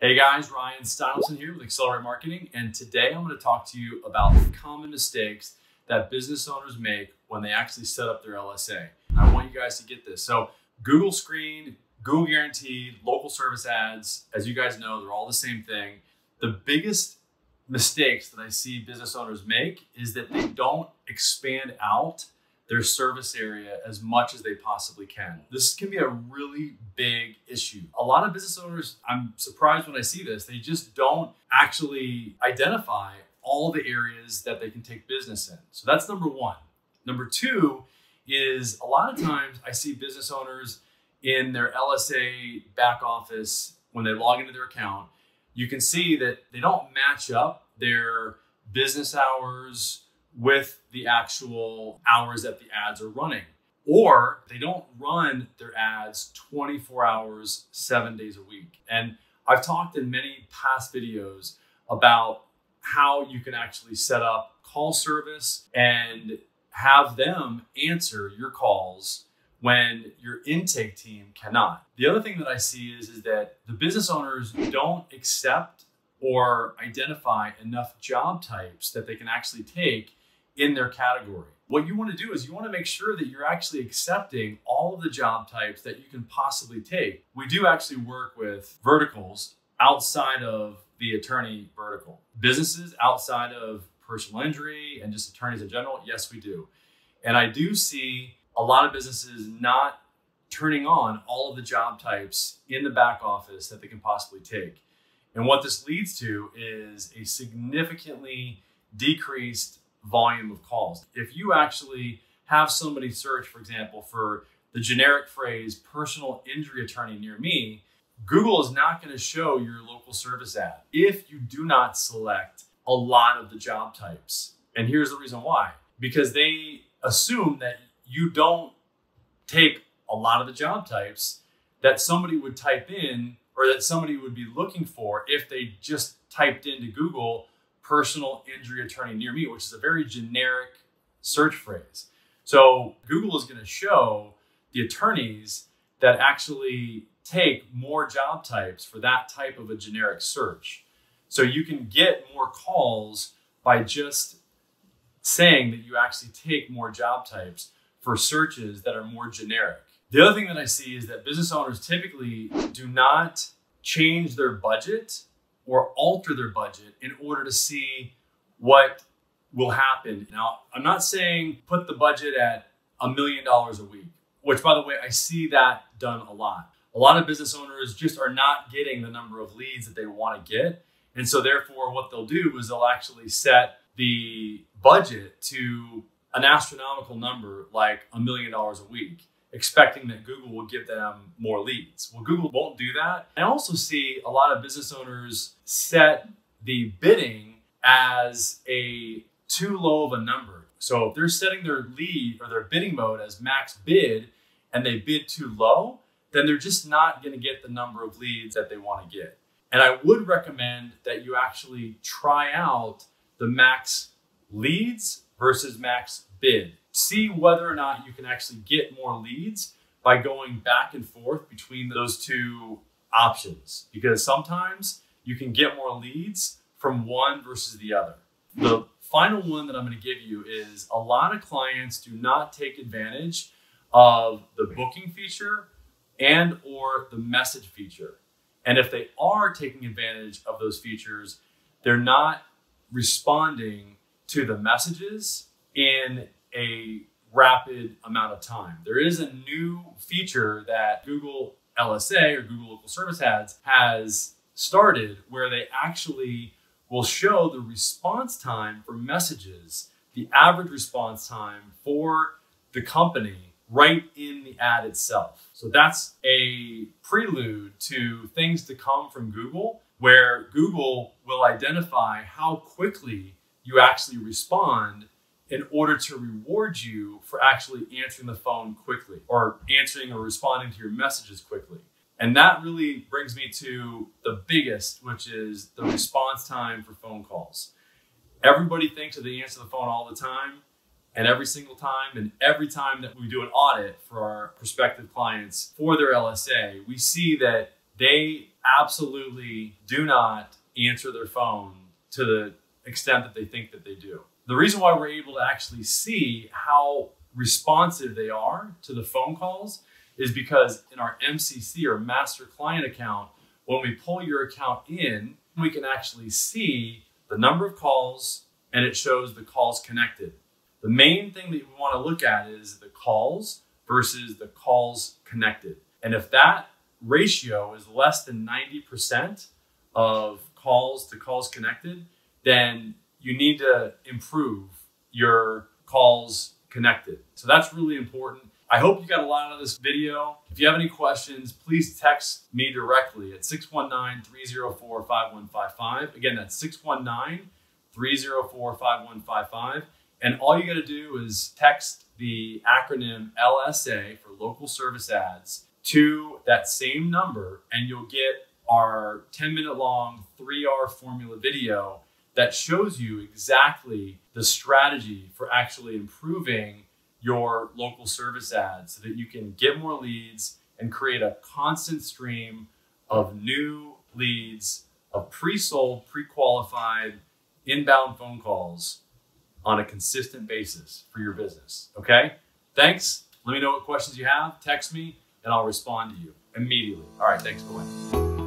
Hey guys, Ryan Steinelson here with Accelerate Marketing, and today I'm going to talk to you about the common mistakes that business owners make when they actually set up their LSA. I want you guys to get this. So, Google Screened, Google Guaranteed, local service ads, as you guys know, they're all the same thing. The biggest mistakes that I see business owners make is that they don't expand out their service area as much as they possibly can. This can be a really big issue. A lot of business owners, I'm surprised when I see this, they just don't actually identify all the areas that they can take business in. So that's number one. Number two is a lot of times I see business owners in their LSA back office when they log into their account, you can see that they don't match up their business hours with the actual hours that the ads are running. Or they don't run their ads 24 hours, seven days a week. And I've talked in many past videos about how you can actually set up call service and have them answer your calls when your intake team cannot. The other thing that I see is, is that the business owners don't accept or identify enough job types that they can actually take in their category. What you want to do is you want to make sure that you're actually accepting all of the job types that you can possibly take. We do actually work with verticals outside of the attorney vertical. Businesses outside of personal injury and just attorneys in general, yes, we do. And I do see a lot of businesses not turning on all of the job types in the back office that they can possibly take. And what this leads to is a significantly decreased volume of calls. If you actually have somebody search, for example, for the generic phrase personal injury attorney near me, Google is not going to show your local service ad if you do not select a lot of the job types. And here's the reason why because they assume that you don't take a lot of the job types that somebody would type in or that somebody would be looking for if they just typed into Google personal injury attorney near me, which is a very generic search phrase. So Google is going to show the attorneys that actually take more job types for that type of a generic search. So you can get more calls by just saying that you actually take more job types for searches that are more generic. The other thing that I see is that business owners typically do not change their budget or alter their budget in order to see what will happen. Now, I'm not saying put the budget at a million dollars a week, which by the way, I see that done a lot. A lot of business owners just are not getting the number of leads that they want to get. And so therefore what they'll do is they'll actually set the budget to an astronomical number like a million dollars a week expecting that Google will give them more leads. Well, Google won't do that. I also see a lot of business owners set the bidding as a too low of a number. So if they're setting their lead or their bidding mode as max bid and they bid too low, then they're just not going to get the number of leads that they want to get. And I would recommend that you actually try out the max leads versus max bid see whether or not you can actually get more leads by going back and forth between those two options. Because sometimes you can get more leads from one versus the other. The final one that I'm going to give you is a lot of clients do not take advantage of the booking feature and or the message feature. And if they are taking advantage of those features, they're not responding to the messages in a rapid amount of time. There is a new feature that Google LSA or Google Local Service Ads has started where they actually will show the response time for messages, the average response time for the company right in the ad itself. So that's a prelude to things to come from Google where Google will identify how quickly you actually respond in order to reward you for actually answering the phone quickly or answering or responding to your messages quickly. And that really brings me to the biggest, which is the response time for phone calls. Everybody thinks that they answer the phone all the time and every single time and every time that we do an audit for our prospective clients for their LSA, we see that they absolutely do not answer their phone to the extent that they think that they do. The reason why we're able to actually see how responsive they are to the phone calls is because in our MCC or master client account, when we pull your account in, we can actually see the number of calls and it shows the calls connected. The main thing that we want to look at is the calls versus the calls connected. And if that ratio is less than 90% of calls to calls connected, then you need to improve your calls connected. So that's really important. I hope you got a lot out of this video. If you have any questions, please text me directly at 619-304-5155. Again, that's 619-304-5155. And all you got to do is text the acronym LSA for local service ads to that same number and you'll get our 10 minute long 3R formula video that shows you exactly the strategy for actually improving your local service ads so that you can get more leads and create a constant stream of new leads of pre-sold, pre-qualified inbound phone calls on a consistent basis for your business. Okay? Thanks. Let me know what questions you have. Text me and I'll respond to you immediately. All right, thanks. Bye.